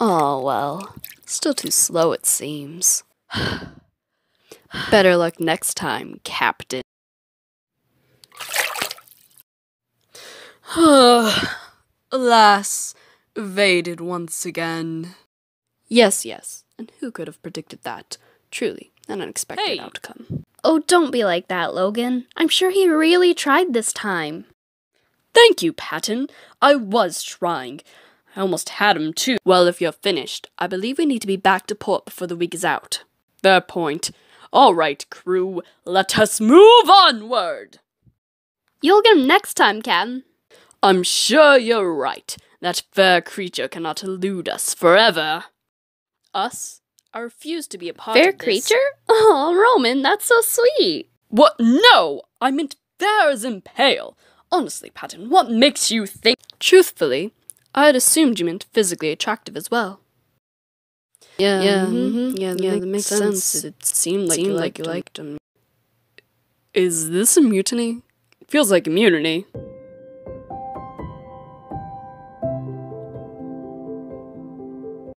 Oh, well. Still too slow, it seems. Better luck next time, Captain. Alas, evaded once again. Yes, yes, and who could have predicted that? Truly, an unexpected Hey. outcome. Oh, don't be like that, Logan. I'm sure he really tried this time. Thank you, Patton. I was trying. I almost had him, too. Well, if you're finished, I believe we need to be back to port before the week is out. Fair point. All right, crew, let us move onward. You'll get him next time, Captain. I'm sure you're right. That fair creature cannot elude us forever. Us? I refuse to be a part Fair of this. Fair creature? Oh, Roman, that's so sweet. What? No! I meant fair as in pale. Honestly, Patton, what makes you think? Truthfully, I had assumed you meant physically attractive as well. Yeah, Yeah, mhm, mhm, yeah, that makes sense. It seemed like Seemed you like liked you him. liked him. Is this a mutiny? Feels like a mutiny.